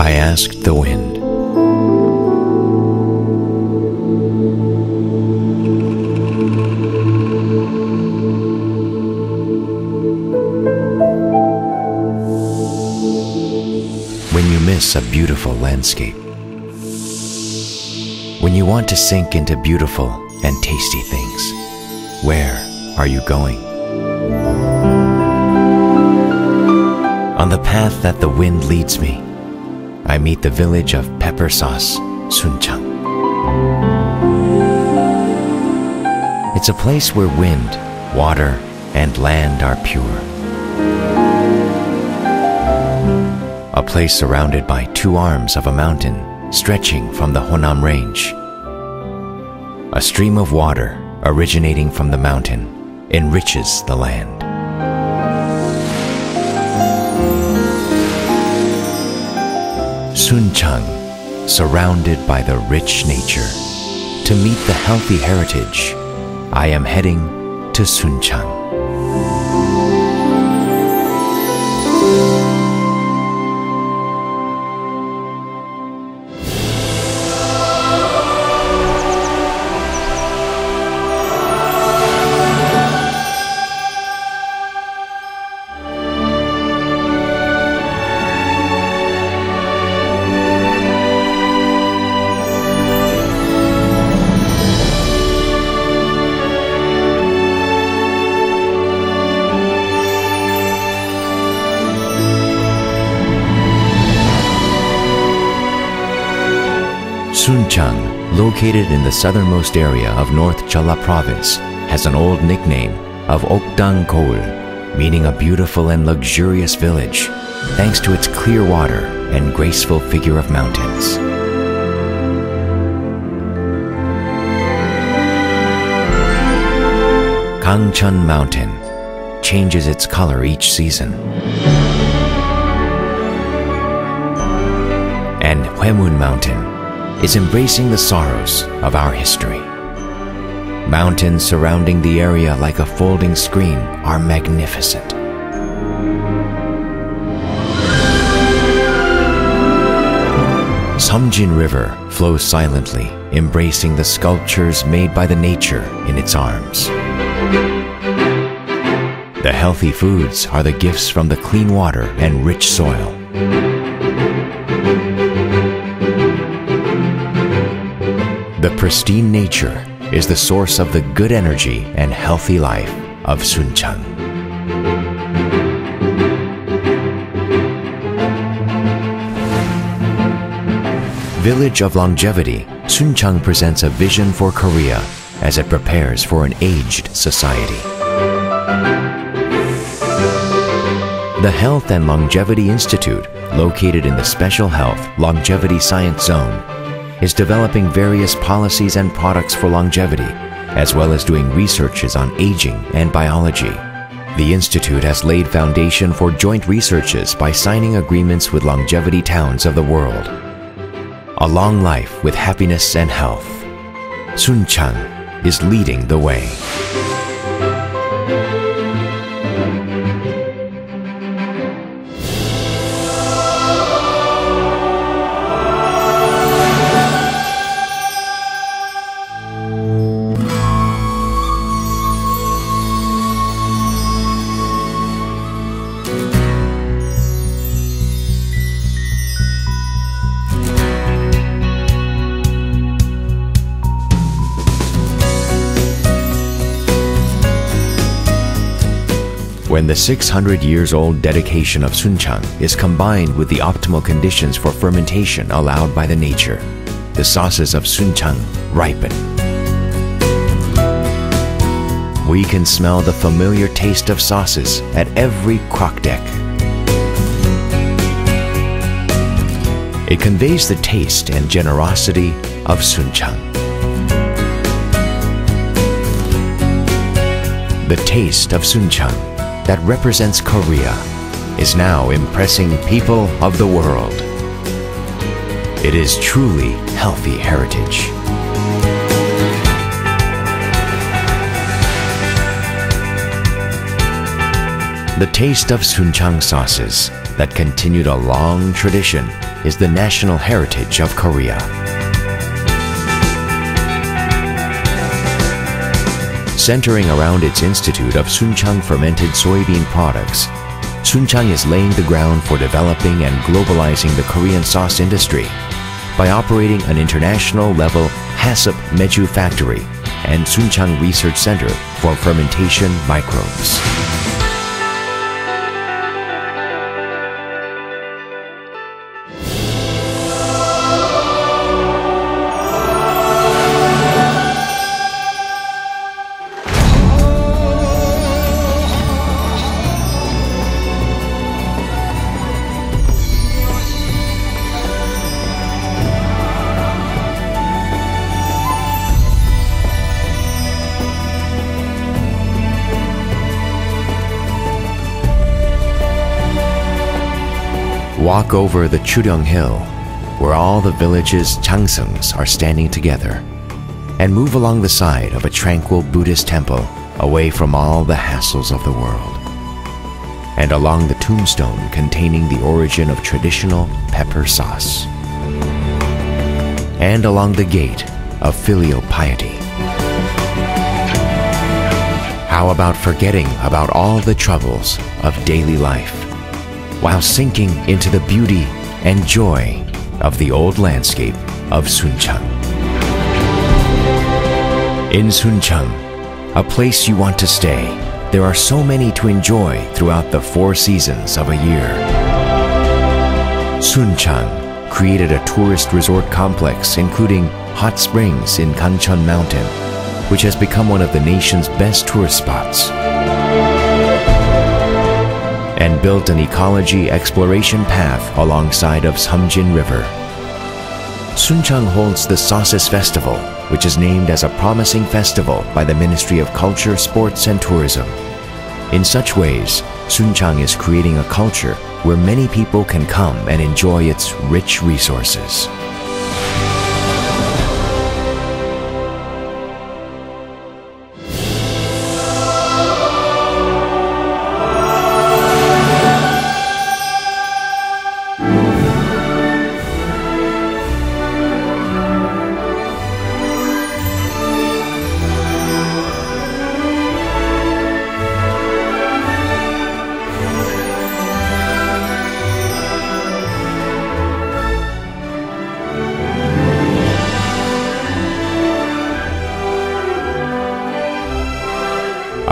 I asked the wind. When you miss a beautiful landscape, when you want to sink into beautiful and tasty things, where are you going? Path that the wind leads me, I meet the village of pepper sauce, Sunchang. It's a place where wind, water, and land are pure. A place surrounded by two arms of a mountain stretching from the Honam Range. A stream of water originating from the mountain enriches the land. Sunchang, surrounded by the rich nature. To meet the healthy heritage, I am heading to Sunchang. Sunchang, located in the southernmost area of North Jeolla province, has an old nickname of Okdang Koul, meaning a beautiful and luxurious village, thanks to its clear water and graceful figure of mountains. Kangchun Mountain changes its color each season. And Huemun Mountain is embracing the sorrows of our history. Mountains surrounding the area like a folding screen are magnificent. Samjin River flows silently, embracing the sculptures made by the nature in its arms. The healthy foods are the gifts from the clean water and rich soil. Pristine nature is the source of the good energy and healthy life of Sunchang. Village of Longevity, Sunchang presents a vision for Korea as it prepares for an aged society. The Health and Longevity Institute, located in the Special Health Longevity Science Zone, is developing various policies and products for longevity, as well as doing researches on aging and biology. The Institute has laid foundation for joint researches by signing agreements with longevity towns of the world. A long life with happiness and health. Sunchang is leading the way. When the 600 years old dedication of Sunchang is combined with the optimal conditions for fermentation allowed by the nature, the sauces of Sunchang ripen. We can smell the familiar taste of sauces at every crock deck. It conveys the taste and generosity of Sunchang. The taste of Sunchang that represents Korea is now impressing people of the world. It is truly healthy heritage. The taste of Sunchang sauces that continued a long tradition is the national heritage of Korea. Centering around its institute of Sunchang fermented soybean products, Sunchang is laying the ground for developing and globalizing the Korean sauce industry by operating an international level HACCP Meju factory and Sunchang Research Center for Fermentation Microbes. Walk over the Churyong Hill, where all the village's Changsungs are standing together, and move along the side of a tranquil Buddhist temple away from all the hassles of the world, and along the tombstone containing the origin of traditional pepper sauce, and along the gate of filial piety. How about forgetting about all the troubles of daily life? While sinking into the beauty and joy of the old landscape of Sunchang. In Sunchang, a place you want to stay, there are so many to enjoy throughout the four seasons of a year. Sunchang created a tourist resort complex including hot springs in Kangcheon Mountain, which has become one of the nation's best tourist spots and built an ecology exploration path alongside of Samjin River. Sunchang holds the Sauces Festival, which is named as a promising festival by the Ministry of Culture, Sports and Tourism. In such ways, Sunchang is creating a culture where many people can come and enjoy its rich resources.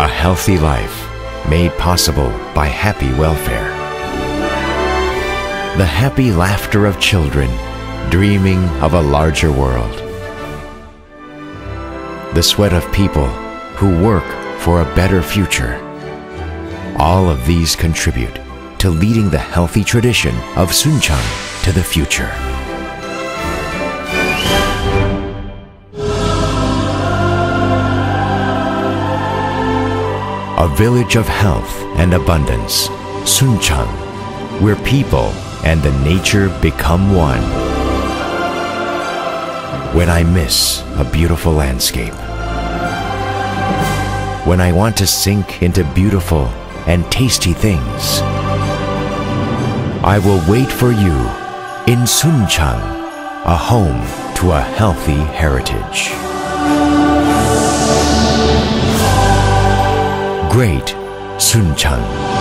A healthy life made possible by happy welfare. The happy laughter of children dreaming of a larger world. The sweat of people who work for a better future. All of these contribute to leading the healthy tradition of Sunchang to the future. A village of health and abundance, Sunchang, where people and the nature become one. When I miss a beautiful landscape, when I want to sink into beautiful and tasty things, I will wait for you in Sunchang, a home to a healthy heritage. Great Sunchang.